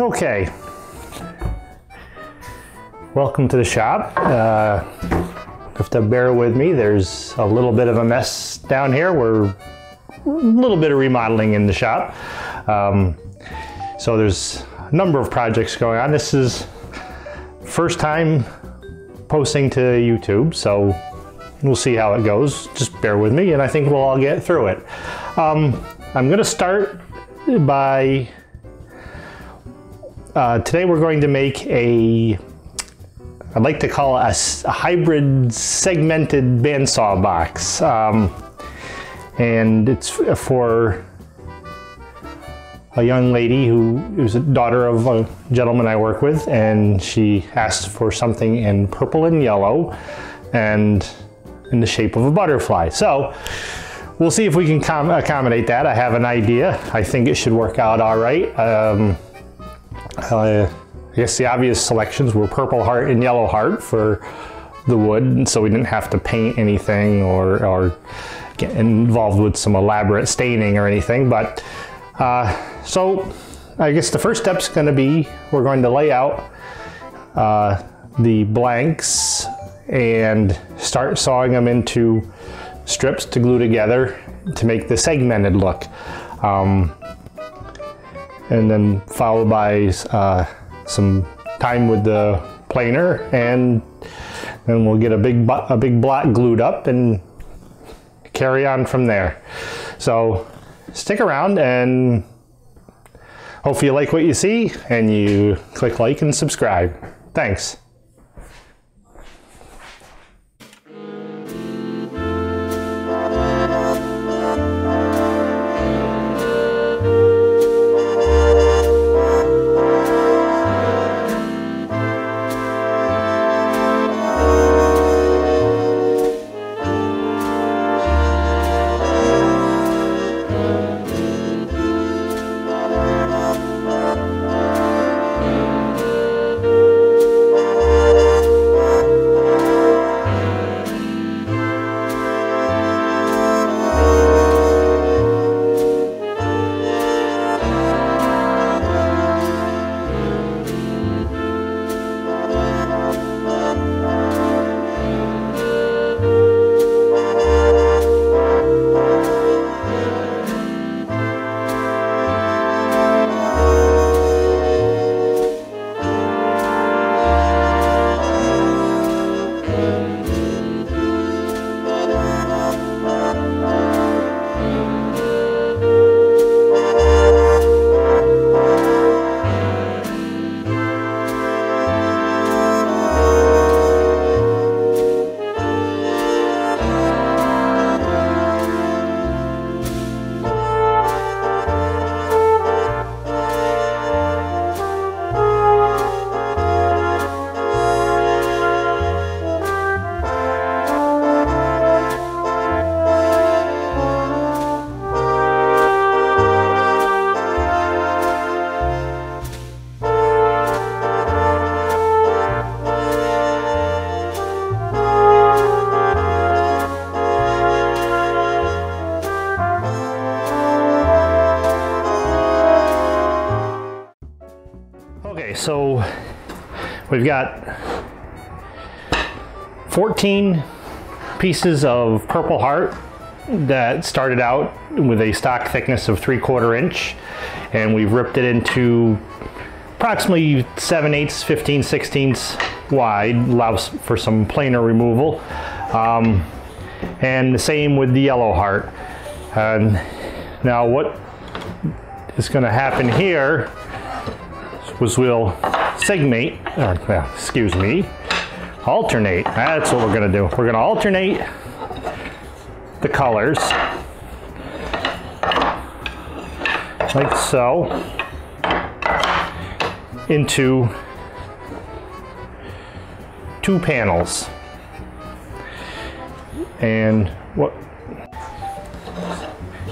Okay. Welcome to the shop. Uh, have to bear with me. There's a little bit of a mess down here. We're a little bit of remodeling in the shop. Um, so there's a number of projects going on. This is first time posting to YouTube, so we'll see how it goes. Just bear with me, and I think we'll all get through it. Um, I'm going to start by uh, today we're going to make a I'd like to call it a, a hybrid segmented bandsaw box. Um, and it's for a young lady who is a daughter of a gentleman I work with, and she asked for something in purple and yellow and in the shape of a butterfly. So we'll see if we can accommodate that. I have an idea. I think it should work out all right. Um, uh, I guess the obvious selections were Purple Heart and Yellow Heart for the wood, so we didn't have to paint anything or, or get involved with some elaborate staining or anything. But uh, so I guess the first step is going to be we're going to lay out uh, the blanks and start sawing them into strips to glue together to make the segmented look. Um, and then followed by uh, some time with the planer and then we'll get a big a big block glued up and carry on from there. So stick around and hopefully you like what you see and you click like and subscribe. Thanks. We've got 14 pieces of Purple Heart that started out with a stock thickness of 3 quarter inch and we've ripped it into approximately 7 eighths 15 sixteenths wide. Allows for some planer removal. Um, and the same with the yellow heart. Now what is going to happen here was we'll segment, or, uh, excuse me, alternate. That's what we're gonna do. We're gonna alternate the colors like so into two panels. And what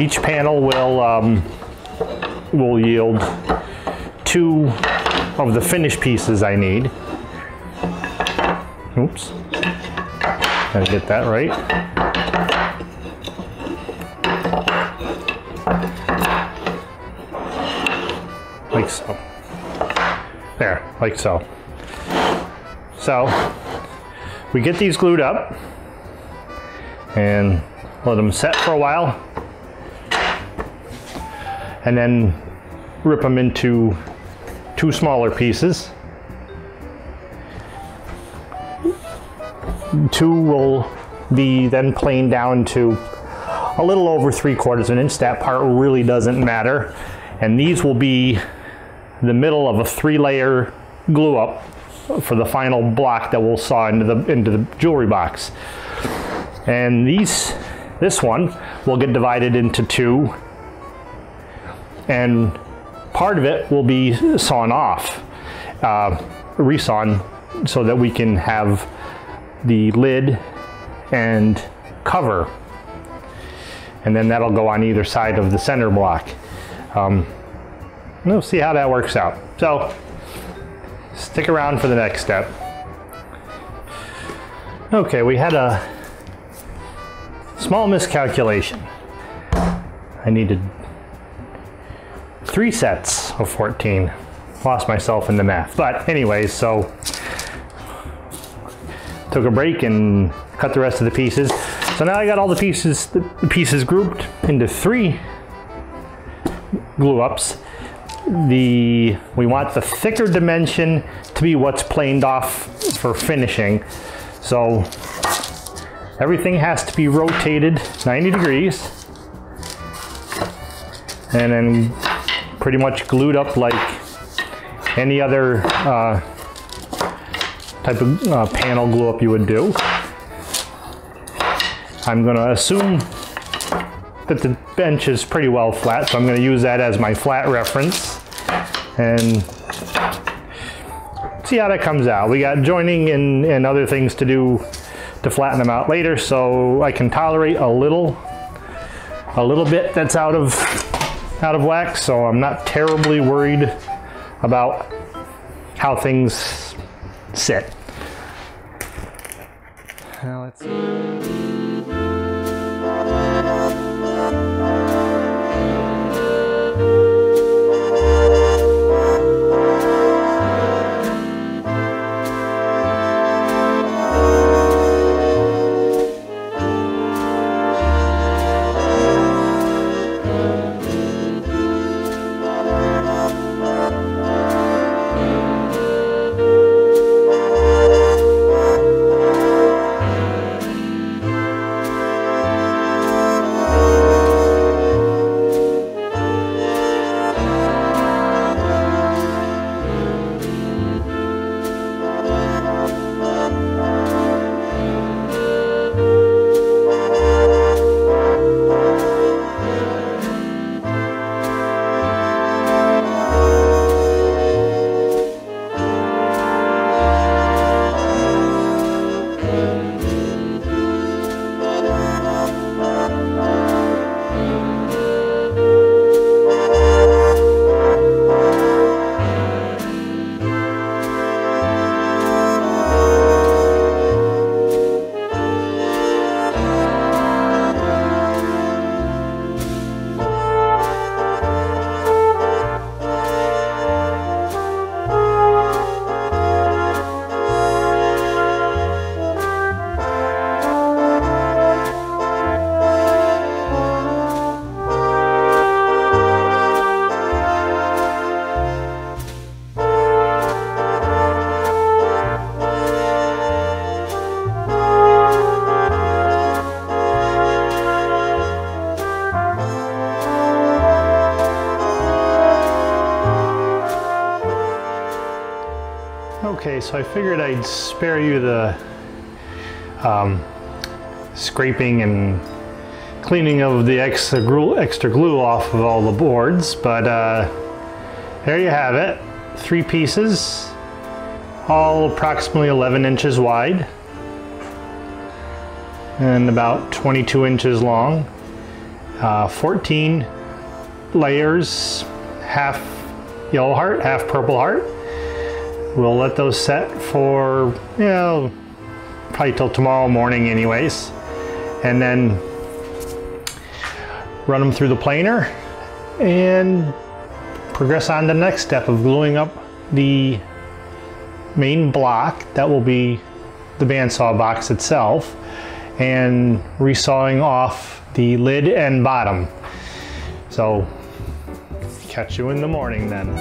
each panel will um, will yield two of the finished pieces I need. Oops. Gotta get that right. Like so. There, like so. So we get these glued up and let them set for a while and then rip them into two smaller pieces. Two will be then planed down to a little over three quarters of an inch. That part really doesn't matter. And these will be the middle of a three layer glue up for the final block that we'll saw into the into the jewelry box. And these this one will get divided into two and part of it will be sawn off, uh, resawn, so that we can have the lid and cover. And then that'll go on either side of the center block. Um, we'll see how that works out. So stick around for the next step. Okay, we had a small miscalculation. I needed three sets of 14. Lost myself in the math. But anyways, so took a break and cut the rest of the pieces. So now I got all the pieces, the pieces grouped into three glue ups. The, we want the thicker dimension to be what's planed off for finishing. So everything has to be rotated 90 degrees and then pretty much glued up like any other uh, type of uh, panel glue up you would do. I'm going to assume that the bench is pretty well flat, so I'm going to use that as my flat reference and see how that comes out. We got joining and, and other things to do to flatten them out later, so I can tolerate a little, a little bit that's out of out of whack, so I'm not terribly worried about how things sit. Now let's so I figured I'd spare you the um, scraping and cleaning of the extra glue, extra glue off of all the boards, but uh, there you have it. Three pieces, all approximately 11 inches wide and about 22 inches long. Uh, 14 layers, half yellow heart, half purple heart. We'll let those set for, you know, probably till tomorrow morning anyways. And then run them through the planer and progress on to the next step of gluing up the main block that will be the bandsaw box itself and resawing off the lid and bottom. So catch you in the morning then.